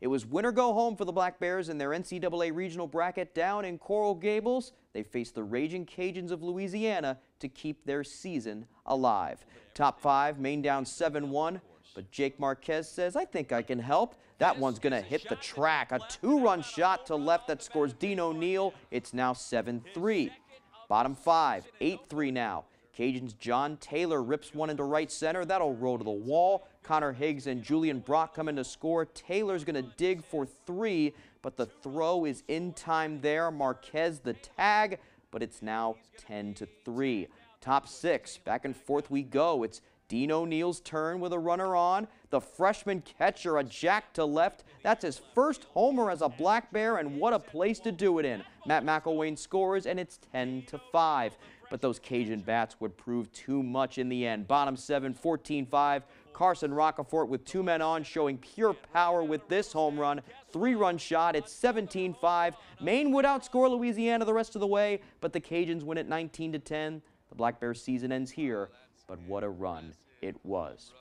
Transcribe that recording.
It was win or go home for the Black Bears in their NCAA regional bracket down in Coral Gables. They faced the Raging Cajuns of Louisiana to keep their season alive. Top five, Maine down 7-1, but Jake Marquez says, I think I can help. That one's going to hit the track. A two-run shot to left that scores Dean O'Neill. It's now 7-3. Bottom five, 8-3 now. Cajuns' John Taylor rips one into right center. That'll roll to the wall. Connor Higgs and Julian Brock come in to score. Taylor's going to dig for three, but the throw is in time there. Marquez the tag, but it's now 10 to 3. Top six, back and forth we go. It's Dean O'Neill's turn with a runner on. The freshman catcher, a jack to left. That's his first homer as a Black Bear, and what a place to do it in. Matt McElwain scores, and it's 10 to 5. But those Cajun bats would prove too much in the end. Bottom seven, 14-5. Carson Roccaforte with two men on, showing pure power with this home run. Three-run shot. It's 17-5. Maine would outscore Louisiana the rest of the way, but the Cajuns win at 19 to 10. The Black Bears season ends here, but what a run it was.